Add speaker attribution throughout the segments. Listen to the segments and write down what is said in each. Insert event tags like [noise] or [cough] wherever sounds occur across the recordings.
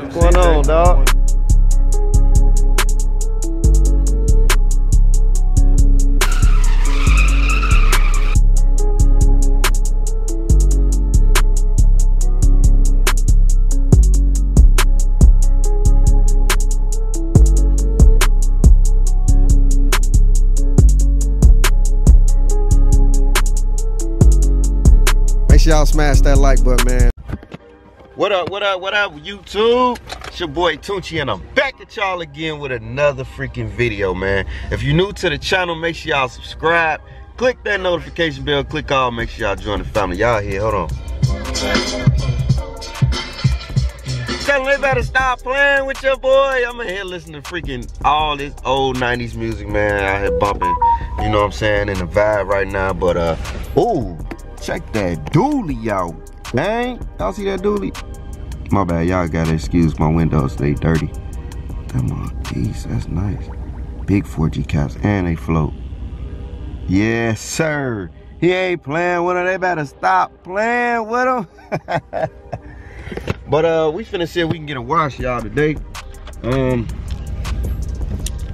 Speaker 1: What's going on, dog? Make sure y'all smash that like button, man. What up, what up, what up, YouTube? It's your boy Tunechee, and I'm back at y'all again with another freaking video, man. If you're new to the channel, make sure y'all subscribe. Click that notification bell, click all, make sure y'all join the family. Y'all here, hold on. Tell them they better stop playing with your boy. I'm in here listening to freaking all this old 90s music, man. Out here bumping, you know what I'm saying, in the vibe right now. But, uh, ooh, check that dually out. Dang, y'all see that dually? My bad, y'all gotta excuse my windows, they dirty. Them are geese, that's nice. Big 4G caps, and they float. Yes, sir. He ain't playing with them, they better stop playing with him. [laughs] but uh, we finna see if we can get a wash, y'all, today. Um,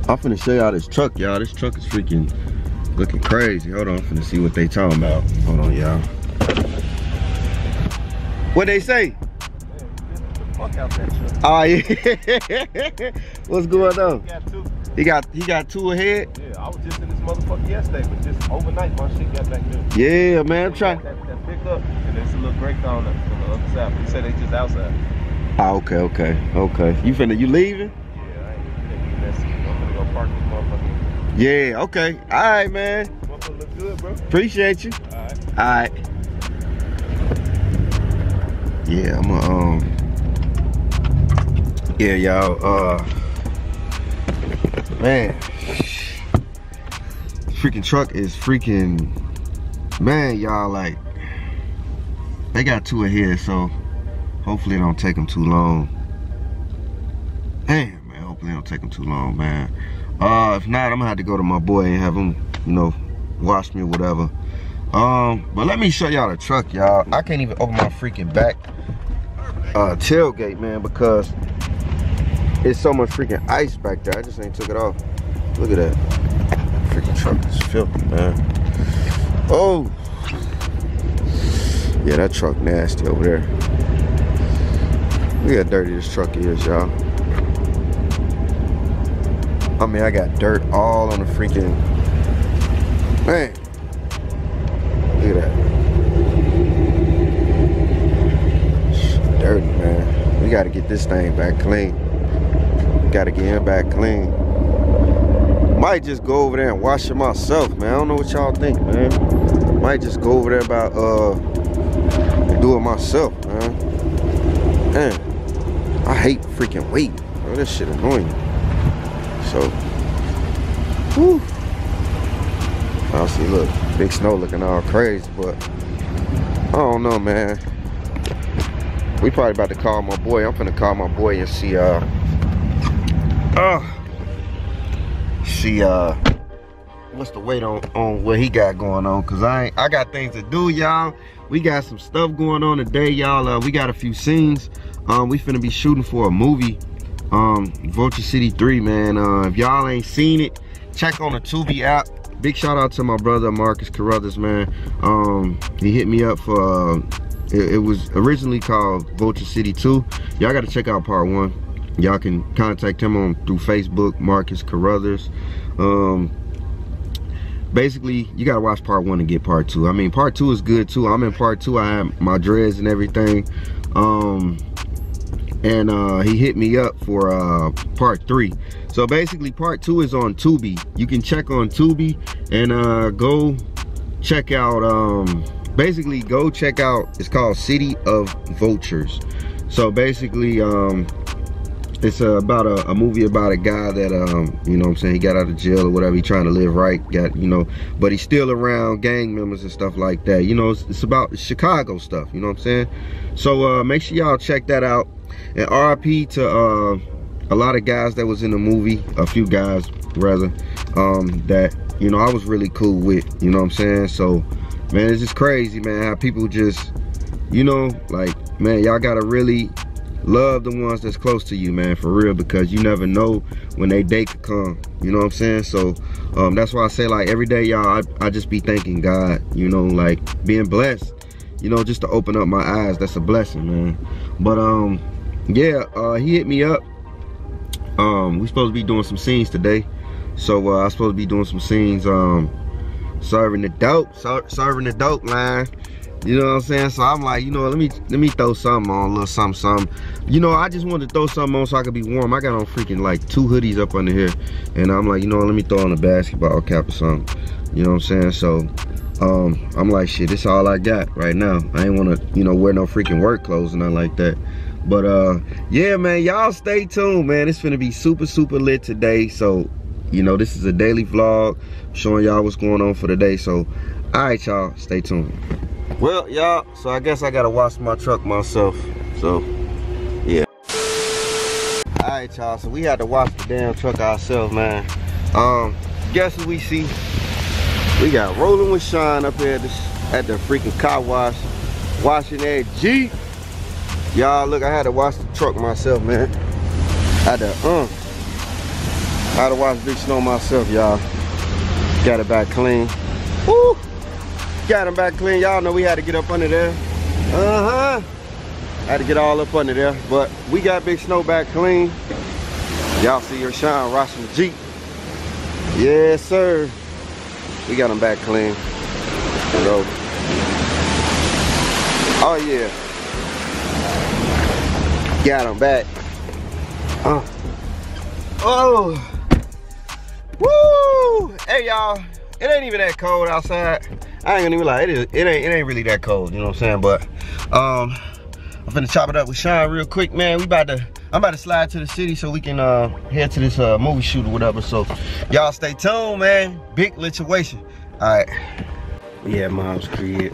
Speaker 1: I'm finna show y'all this truck, y'all. This truck is freaking looking crazy. Hold on, I'm finna see what they talking about. Hold on, y'all. What they say?
Speaker 2: Fuck out that truck.
Speaker 1: Oh yeah. [laughs] What's going on?
Speaker 2: Got two.
Speaker 1: He got he got two ahead.
Speaker 2: Yeah, I was just in this motherfucker yesterday, but just overnight my shit got back there.
Speaker 1: Yeah, man. I'm trying.
Speaker 2: That, that pickup, and there's a little breakdown on the other side. But he said they just outside.
Speaker 1: Oh, okay, okay, okay. You finna you leaving?
Speaker 2: Yeah, I ain't be messy. I'm gonna go park this motherfucker.
Speaker 1: Yeah. Okay. All right, man.
Speaker 2: Motherfucker look good, bro.
Speaker 1: Appreciate you.
Speaker 2: Alright.
Speaker 1: All right. Yeah, I'm a um. Yeah, y'all. Uh, man, freaking truck is freaking. Man, y'all like. They got two ahead, so hopefully it don't take them too long. Damn, man. Hopefully it don't take them too long, man. Uh, if not, I'm gonna have to go to my boy and have him, you know, wash me or whatever. Um, but let me show y'all the truck, y'all. I can't even open my freaking back uh, tailgate, man, because it's so much freaking ice back there. I just ain't took it off. Look at that. Freaking truck is filthy, man. Oh. Yeah, that truck nasty over there. Look how dirty this truck is, y'all. I mean, I got dirt all on the freaking... Man. Look at that. Dirty, We gotta get this thing back clean. Gotta get him back clean. Might just go over there and wash it myself, man. I don't know what y'all think, man. Might just go over there about uh do it myself, man. Man, I hate freaking waiting. Bro. This shit annoying. So, whew. I see, look, big snow looking all crazy, but I don't know, man. We probably about to call my boy. I'm finna call my boy and see, uh, uh, see, uh, what's the weight on, on what he got going on. Cause I ain't, I got things to do, y'all. We got some stuff going on today, y'all. Uh, we got a few scenes. Um, we finna be shooting for a movie, um, Vulture City 3, man. Uh, if y'all ain't seen it, check on the Tubi app. Big shout out to my brother Marcus Carothers, man. Um, he hit me up for. Uh, it, it, was originally called Vulture City 2. Y'all got to check out part one. Y'all can contact him on through Facebook, Marcus Carothers. Um, basically, you got to watch part one to get part two. I mean, part two is good too. I'm in part two. I have my dreads and everything. Um, and uh, he hit me up for uh, part three. So basically, part two is on Tubi. You can check on Tubi and uh, go check out. Um, basically, go check out. It's called City of Vultures. So basically, um, it's uh, about a, a, movie about a guy that um, you know I'm saying he got out of jail or whatever. He trying to live right. Got you know, but he's still around gang members and stuff like that. You know, it's, it's about Chicago stuff. You know what I'm saying? So uh, make sure y'all check that out. And RIP to uh, a lot of guys that was in the movie, a few guys rather, um, that, you know, I was really cool with, you know what I'm saying? So, man, it's just crazy, man, how people just, you know, like, man, y'all gotta really love the ones that's close to you, man, for real, because you never know when they day could come. You know what I'm saying? So um, that's why I say like every day, y'all, I, I just be thanking God, you know, like being blessed, you know, just to open up my eyes. That's a blessing, man. But um, yeah, uh, he hit me up. Um, we supposed to be doing some scenes today. So uh, I supposed to be doing some scenes, um, serving the dope, ser serving the dope, line. You know what I'm saying? So I'm like, you know, let me let me throw something on, a little something, something. You know, I just wanted to throw something on so I could be warm. I got on freaking like two hoodies up under here. And I'm like, you know, let me throw on a basketball cap or something. You know what I'm saying? So um, I'm like, shit, this all I got right now. I ain't wanna, you know, wear no freaking work clothes and nothing like that. But uh, yeah, man, y'all stay tuned, man. It's gonna be super, super lit today. So, you know, this is a daily vlog showing y'all what's going on for the day. So, all right, y'all, stay tuned. Well, y'all, so I guess I gotta wash my truck myself. So, yeah. All right, y'all, so we had to wash the damn truck ourselves, man. Um, guess who we see? We got Rolling with Sean up here at the, at the freaking car wash, washing that Jeep. Y'all, look, I had to wash the truck myself, man. I had to, uh, I had to wash Big Snow myself, y'all. Got it back clean. Woo! got him back clean. Y'all know we had to get up under there. Uh-huh. Had to get all up under there. But we got Big Snow back clean. Y'all see your shine the Jeep. Yes, sir. We got him back clean. So, oh yeah. Got him back. Uh. Oh. Woo! Hey y'all, it ain't even that cold outside. I ain't gonna even lie, it, is, it ain't it ain't really that cold, you know what I'm saying? But um I'm finna chop it up with Sean real quick, man. We about to I'm about to slide to the city so we can uh head to this uh movie shoot or whatever. So y'all stay tuned, man. Big situation. Alright. We at mom's crib.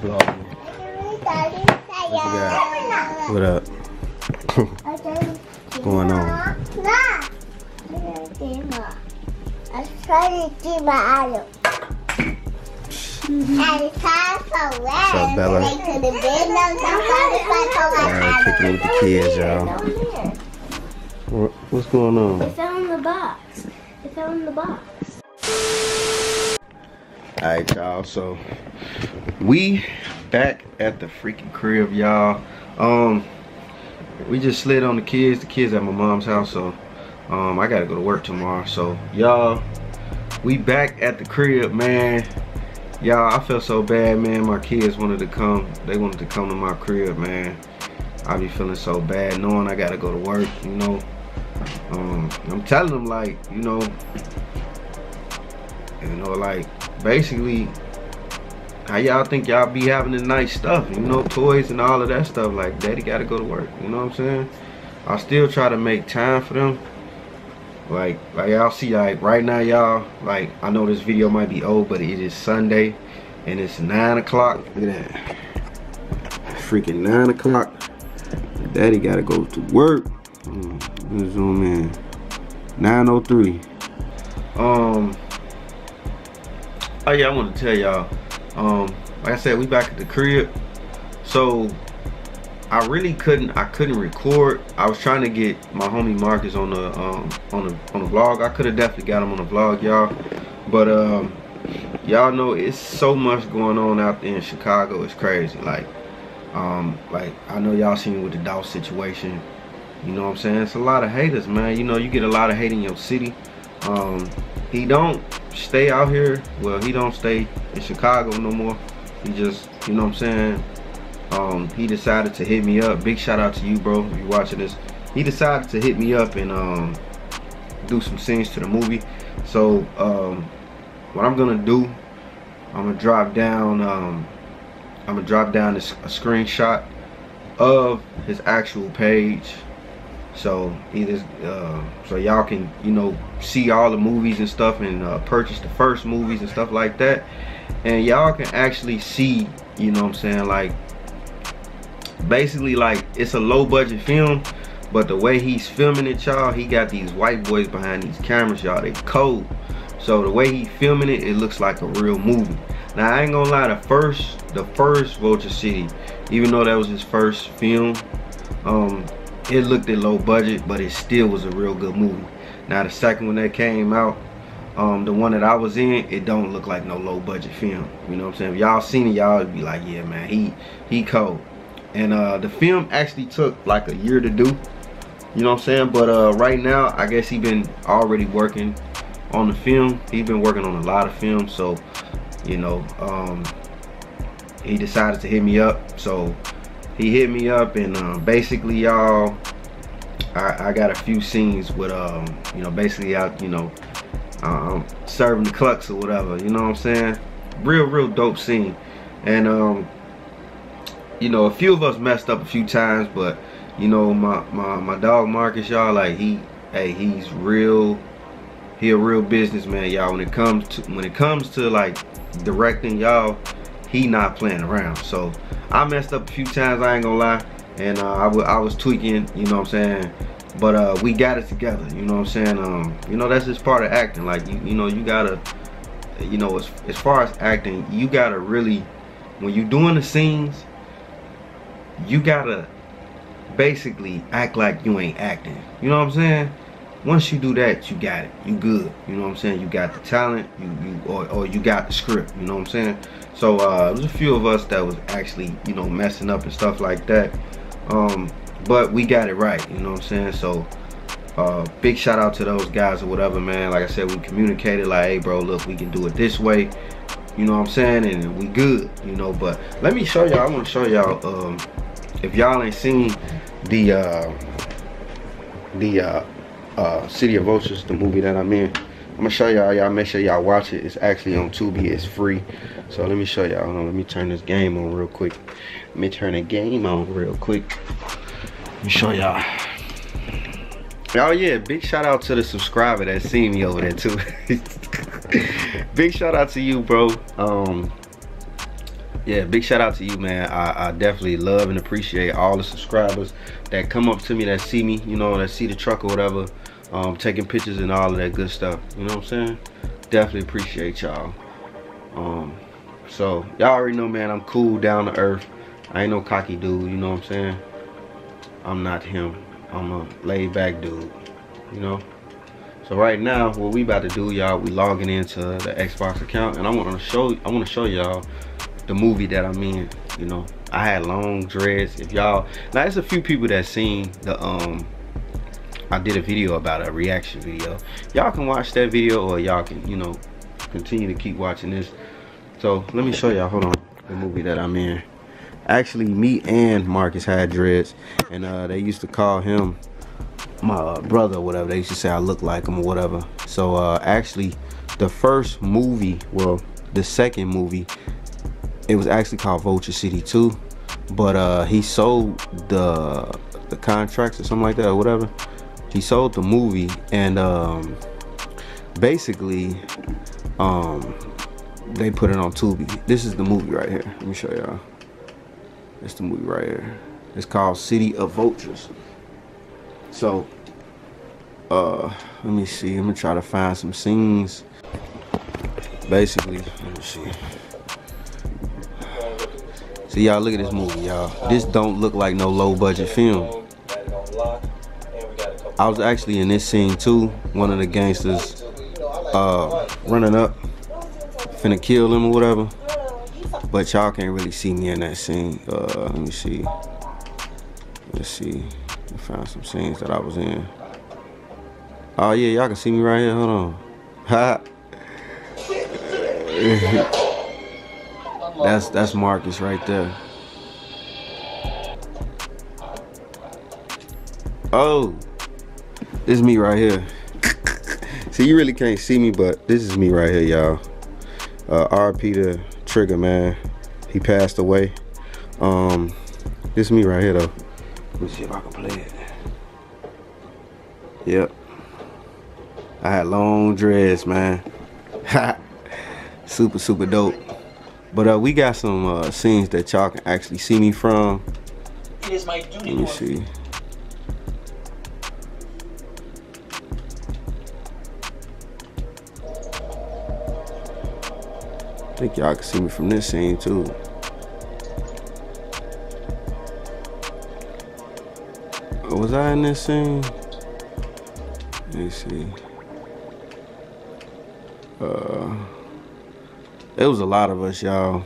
Speaker 1: What What up? [laughs] What's going on?
Speaker 3: I'm trying to see my. And it's time for
Speaker 1: What's up, Bella?
Speaker 3: They could have been them.
Speaker 1: Alright, kicking with the kids, y'all. What's going on?
Speaker 3: It fell in the box. It fell in the box.
Speaker 1: Alright, y'all. So we back at the freaking crib, y'all. Um, we just slid on the kids. The kids at my mom's house, so um, I gotta go to work tomorrow. So y'all, we back at the crib, man. Y'all, I felt so bad, man. My kids wanted to come. They wanted to come to my crib, man. I be feeling so bad knowing I gotta go to work, you know. Um, I'm telling them like, you know, you know, like basically how y'all think y'all be having the nice stuff, you know, toys and all of that stuff. Like, daddy gotta go to work, you know what I'm saying? I still try to make time for them. Like, like y'all see, like right now, y'all, like I know this video might be old, but it is Sunday, and it's nine o'clock. Look at that, freaking nine o'clock. Daddy gotta go to work. Mm, zoom in. 903. Um. Oh yeah, I want to tell y'all. Um, like I said, we back at the crib. So I really couldn't I couldn't record. I was trying to get my homie Marcus on the um on the on the vlog. I could have definitely got him on the vlog, y'all. But um y'all know it's so much going on out there in Chicago. It's crazy. Like um like I know y'all seen with the Dow situation. You know what I'm saying? It's a lot of haters, man. You know, you get a lot of hate in your city. Um he don't stay out here. Well, he don't stay in Chicago no more. He just, you know what I'm saying? Um, he decided to hit me up. Big shout out to you, bro, if you're watching this. He decided to hit me up and um, do some scenes to the movie. So, um, what I'm gonna do, I'm gonna drop down, um, I'm gonna drop down this, a screenshot of his actual page so either uh, so y'all can you know see all the movies and stuff and uh, purchase the first movies and stuff like that and y'all can actually see you know what i'm saying like basically like it's a low budget film but the way he's filming it y'all he got these white boys behind these cameras y'all they cold so the way he filming it it looks like a real movie now i ain't gonna lie the first the first vulture city even though that was his first film Um, it looked at low budget, but it still was a real good movie. Now the second one that came out, um, the one that I was in, it don't look like no low budget film. You know what I'm saying? Y'all seen it, y'all be like, yeah, man, he he cold. And uh, the film actually took like a year to do. You know what I'm saying? But uh, right now, I guess he been already working on the film. he's been working on a lot of films, so you know, um, he decided to hit me up. So he hit me up, and uh, basically, y'all, I, I, got a few scenes with, um, you know, basically out, you know, um, serving the clucks or whatever. You know what I'm saying? Real, real dope scene, and um, you know, a few of us messed up a few times, but you know, my my my dog Marcus, y'all, like he, hey, he's real. He a real businessman, y'all. When it comes to when it comes to like directing, y'all, he not playing around. So I messed up a few times. I ain't gonna lie, and uh, I, I was tweaking. You know what I'm saying? But uh, we got it together. You know what I'm saying? Um, you know that's just part of acting. Like you, you know, you gotta, you know, as as far as acting, you gotta really, when you doing the scenes, you gotta basically act like you ain't acting. You know what I'm saying? Once you do that, you got it. You good. You know what I'm saying? You got the talent, you you or, or you got the script. You know what I'm saying? So uh, there's a few of us that was actually you know messing up and stuff like that. Um, but we got it right. You know what I'm saying? So uh, big shout out to those guys or whatever, man. Like I said, we communicated like, hey, bro, look, we can do it this way. You know what I'm saying? And we good. You know, but let me show y'all. I want to show y'all. Um, if y'all ain't seen the uh, the uh, uh, City of Vultures, the movie that I'm in, I'm gonna show y'all. Y'all make sure y'all watch it. It's actually on Tubi. It's free. So let me show y'all. Let me turn this game on real quick. Let me turn the game on real quick. Let me show y'all. Oh yeah, big shout out to the subscriber that seen me over there too. [laughs] [laughs] big shout out to you, bro. Um, yeah, big shout out to you, man. I, I, definitely love and appreciate all the subscribers that come up to me, that see me, you know, that see the truck or whatever, um, taking pictures and all of that good stuff. You know what I'm saying? Definitely appreciate y'all. Um, so y'all already know, man. I'm cool, down to earth. I ain't no cocky dude. You know what I'm saying? I'm not him. I'm a laid back dude. You know. So right now, what we about to do, y'all, we logging into the Xbox account, and I want to show, I want to show y'all the movie that I'm in. You know, I had long dreads. If y'all, now there's a few people that seen the um, I did a video about a reaction video. Y'all can watch that video, or y'all can, you know, continue to keep watching this. So let me show y'all. Hold on, the movie that I'm in. Actually, me and Marcus had dreads, and uh, they used to call him my brother or whatever. They used to say I look like him or whatever. So uh, actually, the first movie, well, the second movie it was actually called Vulture City 2 but uh he sold the the contracts or something like that or whatever. He sold the movie and um basically um they put it on Tubi. This is the movie right here. Let me show y'all. It's the movie right here. It's called City of Vultures so uh let me see I'm gonna try to find some scenes basically let me see so y'all look at this movie, y'all. This don't look like no low budget film. I was actually in this scene too. One of the gangsters uh, running up, finna kill him or whatever. But y'all can't really see me in that scene. Uh, let me see. Let's see. I found some scenes that I was in. Oh yeah, y'all can see me right here. Hold on. Ha. [laughs] That's that's Marcus right there. Oh, this is me right here. [laughs] see, you really can't see me, but this is me right here, y'all. Uh, RP the Trigger man, he passed away. Um, this is me right here though. Let me see if I can play it. Yep. I had long dreads, man. [laughs] super, super dope. But uh, we got some uh, scenes that y'all can actually see me from. It is my duty Let me see. I think y'all can see me from this scene too. Was I in this scene? Let me see. Uh, it was a lot of us, y'all.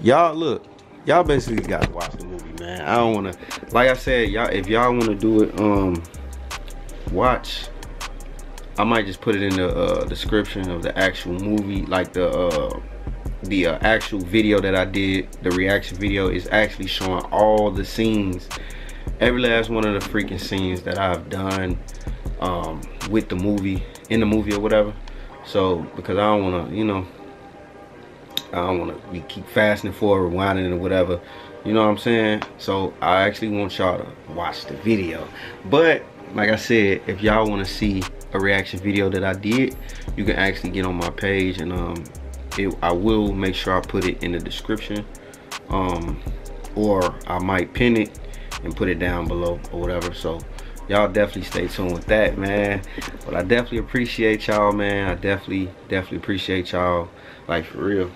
Speaker 1: Y'all look, y'all basically gotta watch the movie, man. I don't wanna, like I said, y'all. If y'all wanna do it, um, watch. I might just put it in the uh, description of the actual movie, like the uh, the uh, actual video that I did. The reaction video is actually showing all the scenes, every last one of the freaking scenes that I've done um, with the movie, in the movie or whatever. So because I don't wanna, you know, I don't wanna keep fasting for rewinding or whatever. You know what I'm saying? So I actually want y'all to watch the video. But like I said, if y'all want to see a reaction video that I did, you can actually get on my page and um, it, I will make sure I put it in the description. Um, or I might pin it and put it down below or whatever. So y'all definitely stay tuned with that, man. But I definitely appreciate y'all, man. I definitely, definitely appreciate y'all, like for real.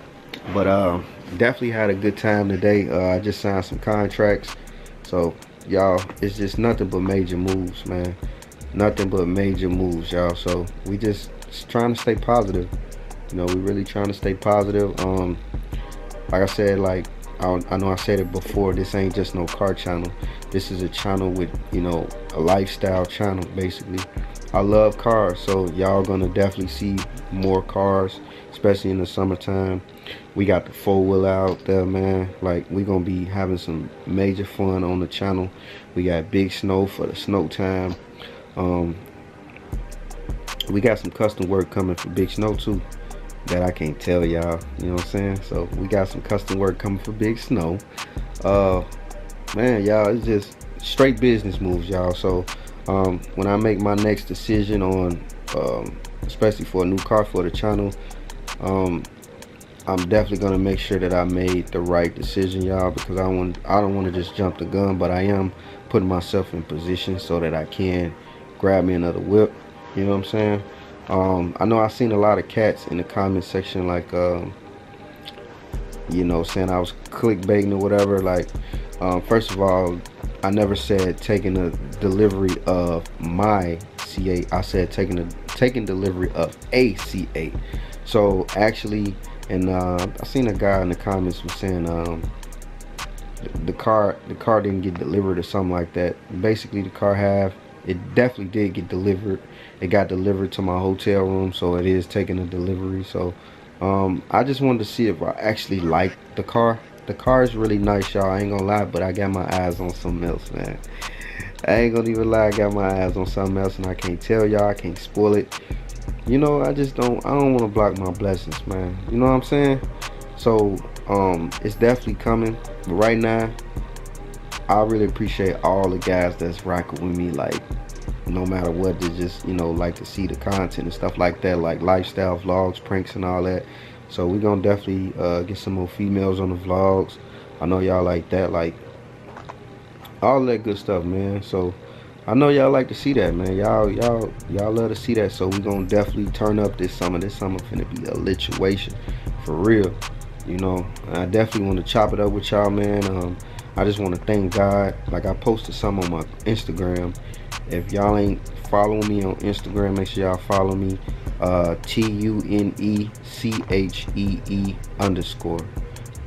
Speaker 1: But um, definitely had a good time today. Uh, I just signed some contracts. So y'all it's just nothing but major moves man nothing but major moves y'all so we just trying to stay positive you know we're really trying to stay positive. Um like i said like I, I know i said it before this ain't just no car channel. This is a channel with you know a lifestyle channel basically. I love cars so y'all gonna definitely see more cars especially in the summertime. We got the four wheel out there man. Like we gonna be having some major fun on the channel. We got big snow for the snow time. Um we got some custom work coming for big snow too that i can't tell y'all you know what i'm saying so we got some custom work coming for big snow uh man y'all it's just straight business moves y'all so um when i make my next decision on um especially for a new car for the channel um I'm definitely gonna make sure that I made the right decision, y'all, because I want I don't want to just jump the gun, but I am putting myself in position so that I can grab me another whip. You know what I'm saying? Um, I know I've seen a lot of cats in the comment section, like, um, you know, saying I was clickbaiting or whatever. Like, um, first of all, I never said taking a delivery of my C8. I said taking a taking delivery of a C8. So actually and uh, I seen a guy in the comments was saying um, the, the car the car didn't get delivered or something like that. Basically, the car have it definitely did get delivered. It got delivered to my hotel room, so it is taking a delivery. So um, I just wanted to see if I actually like the car. The car is really nice, y'all. I ain't gonna lie, but I got my eyes on something else, man. I ain't gonna even lie, I got my eyes on something else, and I can't tell y'all. I can't spoil it you know i just don't i don't want to block my blessings man you know what i'm saying so um it's definitely coming but right now i really appreciate all the guys that's rocking with me like no matter what they just you know like to see the content and stuff like that like lifestyle vlogs pranks and all that so we're gonna definitely uh, get some more females on the vlogs i know y'all like that like all that good stuff man so I know y'all like to see that, man. Y'all, y'all, y'all love to see that. So we gonna definitely turn up this summer. This summer finna be a lituation, for real. You know, I definitely want to chop it up with y'all, man. Um, I just want to thank God. Like I posted some on my Instagram. If y'all ain't following me on Instagram, make sure y'all follow me. Uh, T U N E C H underscore.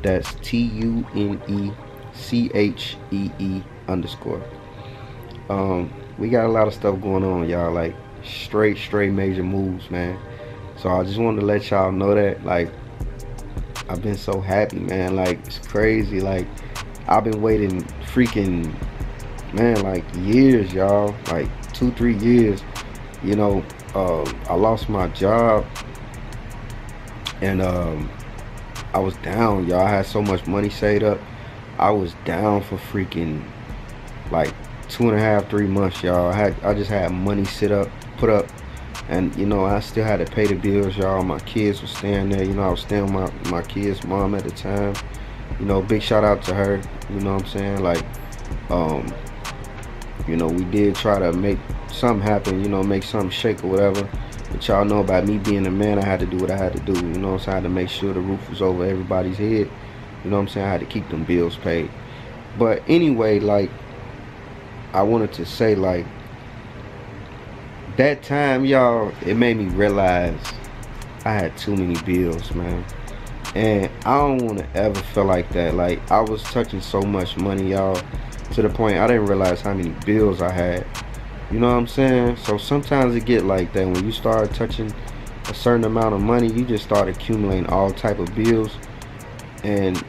Speaker 1: That's T U N E C H E E underscore um, we got a lot of stuff going on, y'all. Like straight, straight major moves, man. So I just wanted to let y'all know that, like, I've been so happy, man. Like it's crazy. Like I've been waiting freaking, man, like years, y'all. Like two, three years. You know, uh, I lost my job, and um, I was down, y'all. I had so much money saved up. I was down for freaking like two and a half, three months, y'all. I had I just had money sit up, put up, and you know I still had to pay the bills, y'all. My kids were staying there. You know I was staying with my my kids' mom at the time. You know, big shout out to her. You know what I'm saying? Like, um, you know, we did try to make something happen. You know, make something shake or whatever. But y'all know about me being a man, I had to do what I had to do. You know, so I had to make sure the roof was over everybody's head. You know what I'm saying? I had to keep them bills paid. But anyway, like I wanted to say like that time, y'all, it made me realize I had too many bills, man. And I don't want to ever feel like that. Like I was touching so much money, y'all, to the point I didn't realize how many bills I had. You know what I'm saying? So sometimes it get like that when you start touching a certain amount of money, you just start accumulating all type of bills. And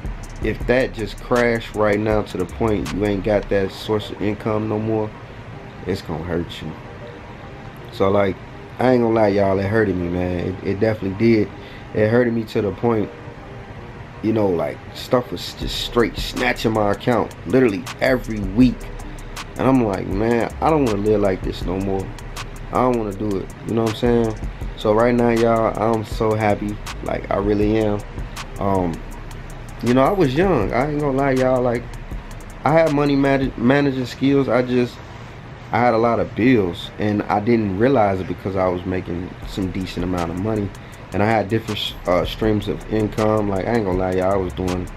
Speaker 1: if that just crashed right now to the point you ain't got that source of income no more, it's gonna hurt you. So like, I ain't gonna lie, y'all, it hurted me, man. It, it definitely did. It hurted me to the point, you know, like stuff was just straight snatching my account literally every week. And I'm like, man, I don't want to live like this no more. I don't want to do it. You know what I'm saying? So right now, y'all, I'm so happy. Like I really am. Um, you know, I was young. I ain't gonna lie, y'all. Like I had money manage managing skills. I just I had a lot of bills, and I didn't realize it because I was making some decent amount of money, and I had different uh, streams of income. Like I ain't gonna lie, y'all. I was doing,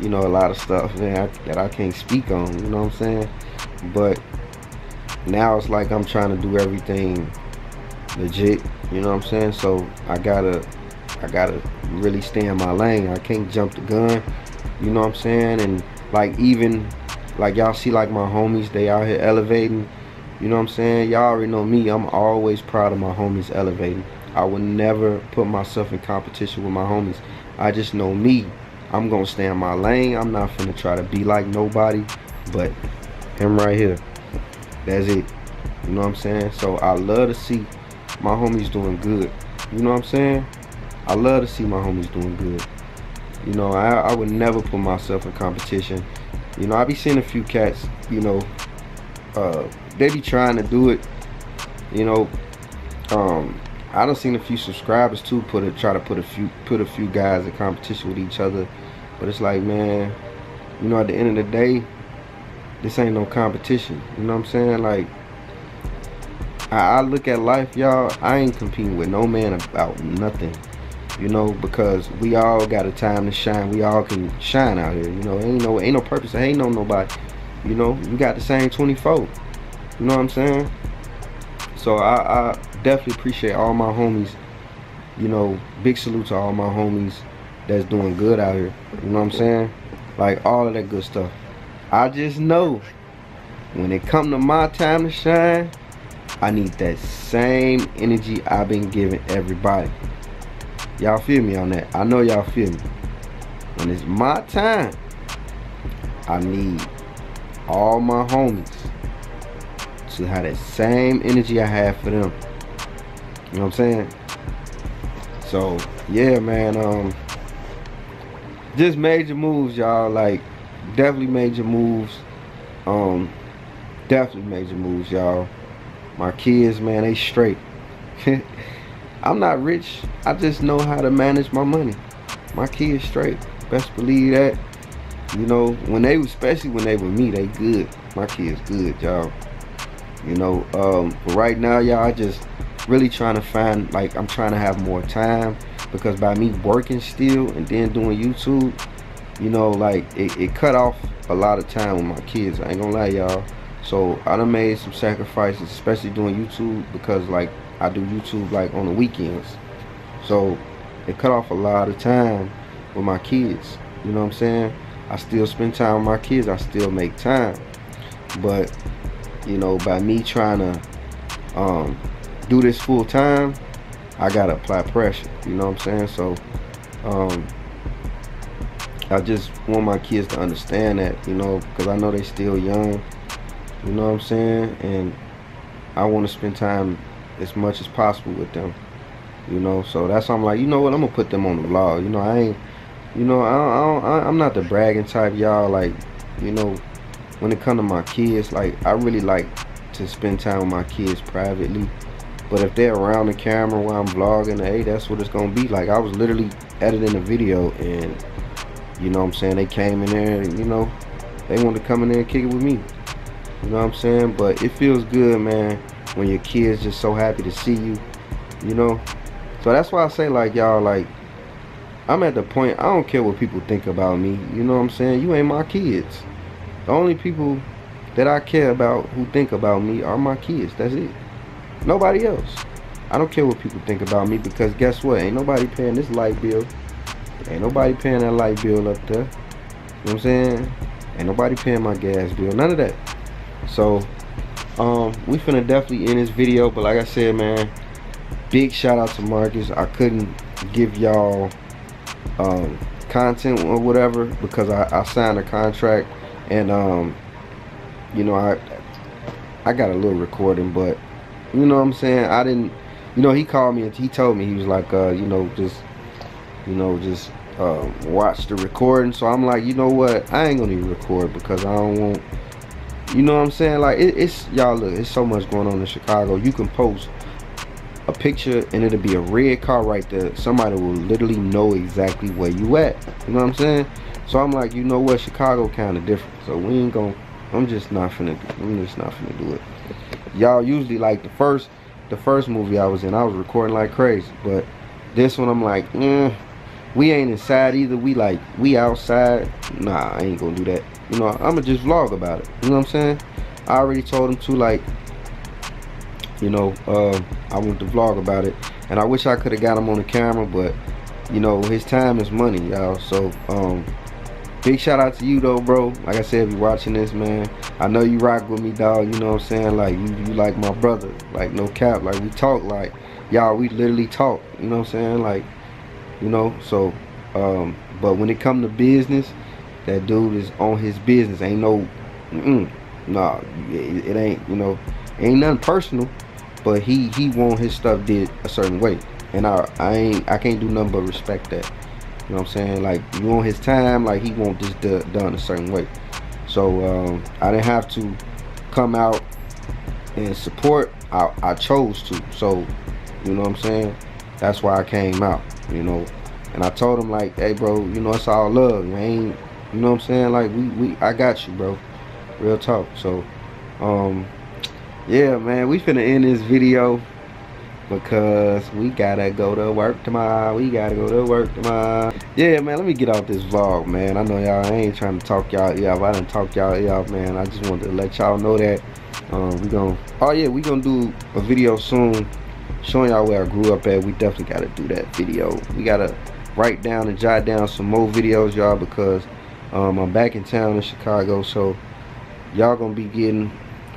Speaker 1: you know, a lot of stuff man, I, that I can't speak on. You know what I'm saying? But now it's like I'm trying to do everything legit. You know what I'm saying? So I gotta, I gotta really stay in my lane. I can't jump the gun. You know what I'm saying? And like even, like y'all see like my homies, they out here elevating. You know what I'm saying? Y'all already know me. I'm always proud of my homies elevating. I would never put myself in competition with my homies. I just know me. I'm gonna stay in my lane. I'm not finna try to be like nobody, but him right here. That's it. You know what I'm saying? So I love to see my homies doing good. You know what I'm saying? I love to see my homies doing good. You know, I, I would never put myself in competition. You know, I be seeing a few cats, you know, uh, they be trying to do it. You know, um, I done seen a few subscribers too put it try to put a few put a few guys in competition with each other. But it's like, man, you know, at the end of the day, this ain't no competition. You know what I'm saying? Like, I, I look at life, y'all. I ain't competing with no man about nothing. You know, because we all got a time to shine. We all can shine out here. You know, ain't no ain't no purpose. Ain't no nobody. You know, you got the same 24. You know what I'm saying? So I, I definitely appreciate all my homies. You know, big salute to all my homies that's doing good out here. You know what I'm saying? Like all of that good stuff. I just know when it come to my time to shine, I need that same energy I've been giving everybody. Y'all feel me on that? I know y'all feel me. When it's my time, I need all my homies to have that same energy I have for them. You know what I'm saying? So yeah, man. Um, just major moves, y'all. Like definitely major moves. Um, definitely major moves, y'all. My kids, man, they straight. [laughs] I'm not rich. I just know how to manage my money. My kids straight. Best believe that. You know, when they, especially when they with me, they good. My kids good, y'all. You know, um, but right now, y'all, I just really trying to find, like, I'm trying to have more time because by me working still and then doing YouTube, you know, like it, it cut off a lot of time with my kids. I ain't gonna lie, y'all. So I done made some sacrifices, especially doing YouTube because like I do YouTube like on the weekends. So it cut off a lot of time with my kids. You know what I'm saying? I still spend time with my kids. I still make time. But you know, by me trying to um, do this full time, I gotta apply pressure. You know what I'm saying? So um, I just want my kids to understand that, you know, because I know they still young. You know what I'm saying? And I want to spend time as much as possible with them. You know, so that's why I'm like, you know what? I'm gonna put them on the vlog. You know, I ain't, you know, I I, I'm not the bragging type, y'all. Like, you know, when it come to my kids, like I really like to spend time with my kids privately. But if they're around the camera while I'm vlogging, hey, that's what it's gonna be. Like I was literally editing a video and you know what I'm saying? They came in there and, you know, they wanted to come in there and kick it with me. You know what I'm saying? But it feels good, man, when your kids just so happy to see you, you know? So that's why I say, like, y'all, like, I'm at the point I don't care what people think about me. You know what I'm saying? You ain't my kids. The only people that I care about who think about me are my kids. That's it. Nobody else. I don't care what people think about me because guess what? Ain't nobody paying this light bill. Ain't nobody paying that light bill up there. You know what I'm saying? Ain't nobody paying my gas bill. None of that. So, um, we finna definitely end this video. But like I said, man, big shout out to Marcus. I couldn't give y'all um, content or whatever because I, I signed a contract and um, you know I I got a little recording, but you know what I'm saying I didn't. You know he called me and he told me he was like, uh, you know, just you know just um, watch the recording. So I'm like, you know what? I ain't gonna even record because I don't want. You know what I'm saying? Like it, it's y'all look. It's so much going on in Chicago. You can post a picture and it'll be a red car right there. Somebody will literally know exactly where you at. You know what I'm saying? So I'm like, you know what? Chicago kind of different. So we ain't gonna. I'm just not finna. I'm just not finna do it. Y'all usually like the first, the first movie I was in. I was recording like crazy, but this one I'm like, eh we ain't inside either. We like we outside. Nah, I ain't gonna do that. You know, I'ma just vlog about it. You know what I'm saying? I already told him to like, you know, uh, I want to vlog about it, and I wish I could have got him on the camera, but you know, his time is money, y'all. So, um, big shout out to you though, bro. Like I said, if you're watching this, man, I know you rock with me, dog. You know what I'm saying? Like you, you like my brother. Like no cap. Like we talk. Like y'all, we literally talk. You know what I'm saying? Like you know so um but when it come to business that dude is on his business ain't no mm nah it, it, ain't you know ain't nothing personal but he he want his stuff did a certain way and i i ain't i can't do nothing but respect that you know what i'm saying like you want his time like he want this done a certain way so um i didn't have to come out and support i i chose to so you know what i'm saying that's why i came out you know. And I told him like, hey bro, you know it's all love. You ain't you know what I'm saying? Like we we I got you, bro. Real talk. So um yeah man, we finna end this video because we gotta go to work tomorrow. We gotta go to work tomorrow. Yeah, man, let me get off this vlog, man. I know y'all ain't trying to talk y'all yeah, but I didn't talk y'all yeah, man. I just wanted to let y'all know that. Um, we gonna oh yeah, we gonna do a video soon showing y'all where I grew up at. We definitely got to do that video. We got to write down and jot down some more videos, y'all, because um, I'm back in town in Chicago. So y'all to be getting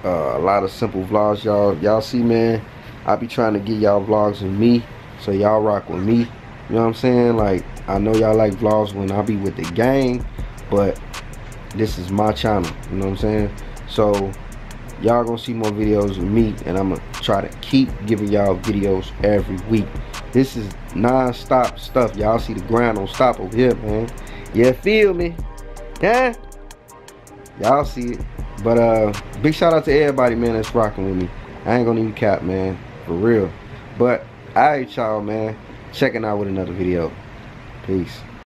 Speaker 1: uh, a lot of simple vlogs, y'all. Y'all see, man, I be trying to get y'all vlogs with me. So y'all rock with me. You know what I'm saying? Like, I know y'all like vlogs when I be with the gang, but this is my channel. You know what I'm saying? So y'all gonna see more videos with me and i'm gonna try to keep giving y'all videos every week this is non-stop stuff y'all see the grind don't stop over here man yeah feel me yeah y'all see it but uh big shout out to everybody man that's rocking with me i ain't gonna even cap man for real. But all right y'all man. Checking out with another video. Peace